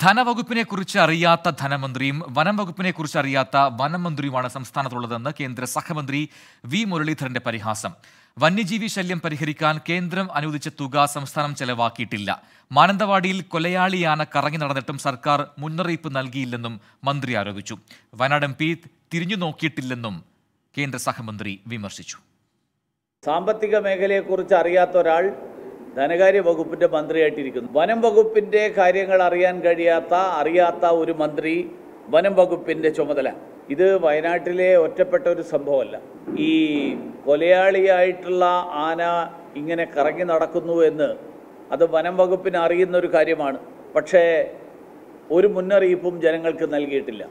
ധനവകുപ്പിനെ കുറിച്ച് അറിയാത്ത ധനമന്ത്രിയും വനം വകുപ്പിനെ കുറിച്ച് അറിയാത്ത വനം മന്ത്രിയുമാണ് സംസ്ഥാനത്തുള്ളതെന്ന് കേന്ദ്ര സഹമന്ത്രി വി മുരളീധരന്റെ പരിഹാസം. വന്യജീവി ശല്യം പരിഹരിക്കാൻ കേന്ദ്രം അനുവദിച്ച തുക സംസ്ഥാനം ചെലവാക്കിയിട്ടില്ല. മാനന്തവാടിയിൽ കൊലയാളിയാന കറങ്ങി നടന്നിട്ടും സർക്കാർ മുന്നറിയിപ്പ് നൽകിയില്ലെന്നും മന്ത്രി ആരോപിച്ചു. വയനാട് എം പി തിരിഞ്ഞു നോക്കിയിട്ടില്ലെന്നും കേന്ദ്ര സഹമന്ത്രി വിമർശിച്ചു. സാമ്പത്തിക മേഖലയെക്കുറിച്ച് അറിയാത്ത ഒരാൾ ധനകാര്യ വകുപ്പിന്റെ മന്ത്രിയായിട്ടിരിക്കുന്നു. വനം വകുപ്പിന്റെ കാര്യങ്ങൾ അറിയാൻ കഴിയാത്ത അറിയാത്ത ഒരു മന്ത്രി വനം വകുപ്പിന്റെ ചുമതല. ഇത് വയനാട്ടിലെ ഒറ്റപ്പെട്ട ഒരു സംഭവമല്ല. ഈ കൊലയാളിയായിട്ടുള്ള ആന ഇങ്ങനെ കറങ്ങി നടക്കുന്നു എന്ന് അത് വനം വകുപ്പിന് അറിയുന്ന ഒരു കാര്യമാണ്. പക്ഷേ ഒരു മുന്നറിയിപ്പും ജനങ്ങൾക്ക് നൽകിയിട്ടില്ല.